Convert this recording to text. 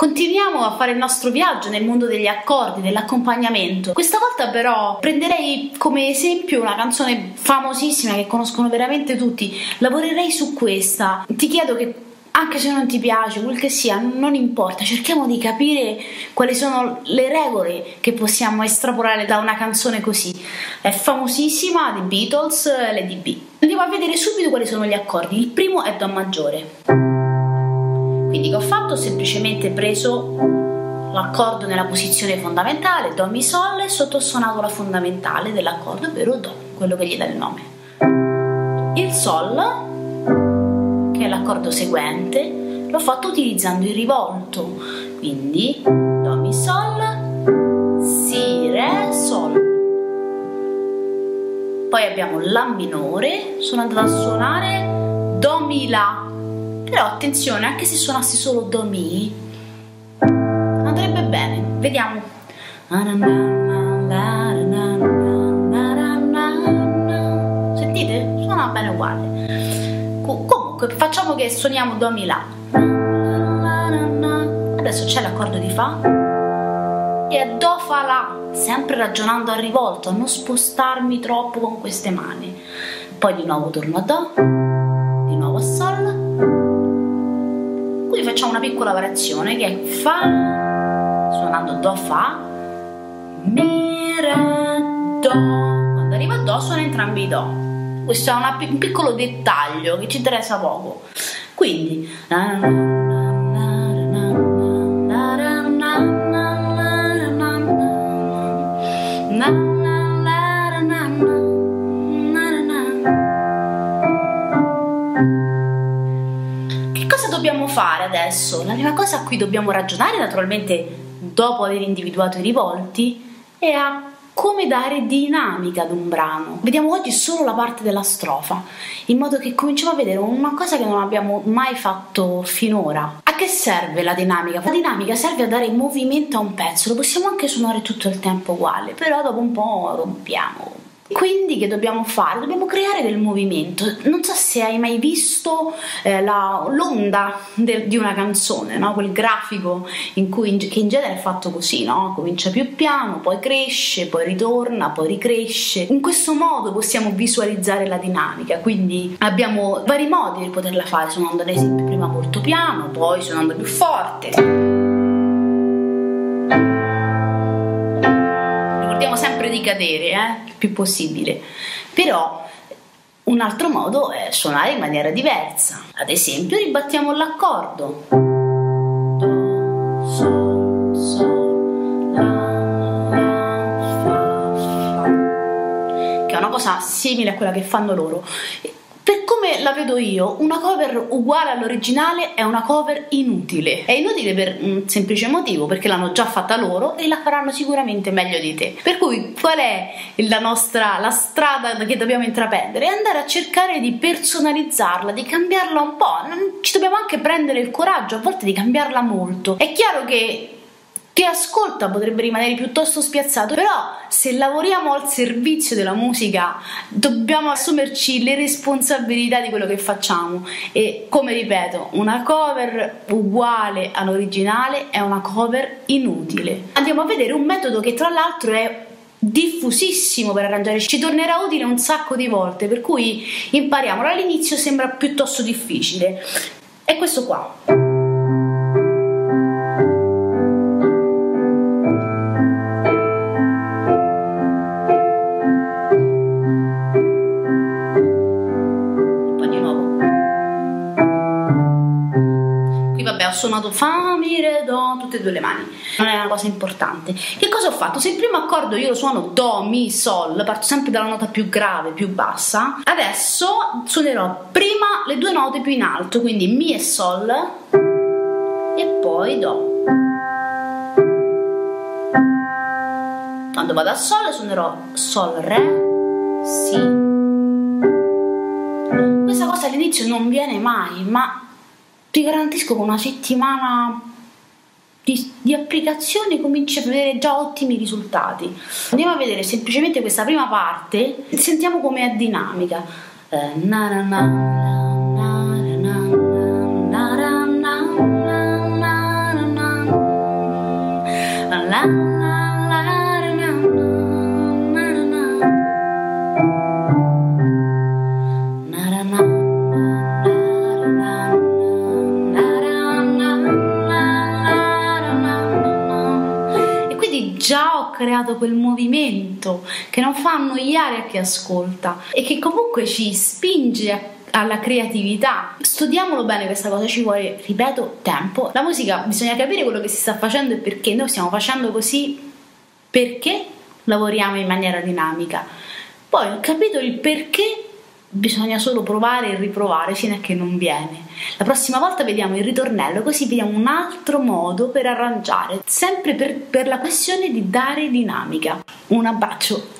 Continuiamo a fare il nostro viaggio nel mondo degli accordi, dell'accompagnamento. Questa volta però prenderei come esempio una canzone famosissima che conoscono veramente tutti. Lavorerei su questa. Ti chiedo che anche se non ti piace, quel che sia, non importa, cerchiamo di capire quali sono le regole che possiamo estrapolare da una canzone così. È famosissima di Beatles, Lady B. Andiamo a vedere subito quali sono gli accordi. Il primo è Do maggiore. Quindi che ho fatto? Ho semplicemente preso l'accordo nella posizione fondamentale, Do Mi Sol, e sottosuonato la fondamentale dell'accordo, ovvero Do, quello che gli dà il nome. Il Sol, che è l'accordo seguente, l'ho fatto utilizzando il rivolto, quindi Do Mi Sol, Si, Re, Sol. Poi abbiamo La minore, sono andata a suonare Do Mi La però attenzione, anche se suonassi solo Do Mi, andrebbe bene. Vediamo. Sentite? Suona bene uguale. comunque, facciamo che suoniamo Do Mi La. Adesso c'è l'accordo di Fa e Do Fa La, sempre ragionando a rivolto, a non spostarmi troppo con queste mani. Poi di nuovo torno a Do, di nuovo a Sol quindi facciamo una piccola variazione che è Fa, suonando Do Fa, Mi, Re, Do. Quando arriva Do suona entrambi i Do. Questo è una, un piccolo dettaglio che ci interessa poco. Quindi... fare adesso? La prima cosa a cui dobbiamo ragionare, naturalmente, dopo aver individuato i rivolti, è a come dare dinamica ad un brano. Vediamo oggi solo la parte della strofa, in modo che cominciamo a vedere una cosa che non abbiamo mai fatto finora. A che serve la dinamica? La dinamica serve a dare movimento a un pezzo, lo possiamo anche suonare tutto il tempo uguale, però dopo un po' rompiamo quindi che dobbiamo fare? Dobbiamo creare del movimento. Non so se hai mai visto eh, la, l'onda de, di una canzone, no? quel grafico in cui, che in genere è fatto così, no? comincia più piano, poi cresce, poi ritorna, poi ricresce. In questo modo possiamo visualizzare la dinamica, quindi abbiamo vari modi per poterla fare, suonando ad esempio prima molto piano, poi suonando più forte. Cadere eh, il più possibile. Però un altro modo è suonare in maniera diversa. Ad esempio, ribattiamo l'accordo. È una cosa simile a quella che fanno loro la vedo io, una cover uguale all'originale è una cover inutile. È inutile per un semplice motivo, perché l'hanno già fatta loro e la faranno sicuramente meglio di te. Per cui qual è la nostra la strada che dobbiamo intraprendere? È andare a cercare di personalizzarla, di cambiarla un po'. Ci dobbiamo anche prendere il coraggio a volte di cambiarla molto. È chiaro che chi ascolta potrebbe rimanere piuttosto spiazzato, però se lavoriamo al servizio della musica dobbiamo assumerci le responsabilità di quello che facciamo e come ripeto, una cover uguale all'originale è una cover inutile. Andiamo a vedere un metodo che tra l'altro è diffusissimo per arrangiare, ci tornerà utile un sacco di volte, per cui impariamolo all'inizio sembra piuttosto difficile. È questo qua. Ho suonato fa, mi, re, do, tutte e due le mani. Non è una cosa importante. Che cosa ho fatto? Se il primo accordo io lo suono do, mi, sol, parto sempre dalla nota più grave, più bassa, adesso suonerò prima le due note più in alto, quindi mi e sol, e poi do. Quando vado a sol suonerò sol, re, si. Questa cosa all'inizio non viene mai, ma ti garantisco che una settimana di, di, applicazione cominci a vedere già ottimi risultati. Andiamo a vedere semplicemente questa prima parte, sentiamo com'è dinamica. Eh, na na na, creato quel movimento che non fa annoiare a chi ascolta e che comunque ci spinge alla creatività. Studiamolo bene questa cosa, ci vuole, ripeto, tempo. La musica bisogna capire quello che si sta facendo e perché noi stiamo facendo così perché lavoriamo in maniera dinamica. Poi ho capito il perché bisogna solo provare e riprovare fino a che non viene. La prossima volta vediamo il ritornello, così vediamo un altro modo per arrangiare, sempre per, per la questione di dare dinamica. Un abbraccio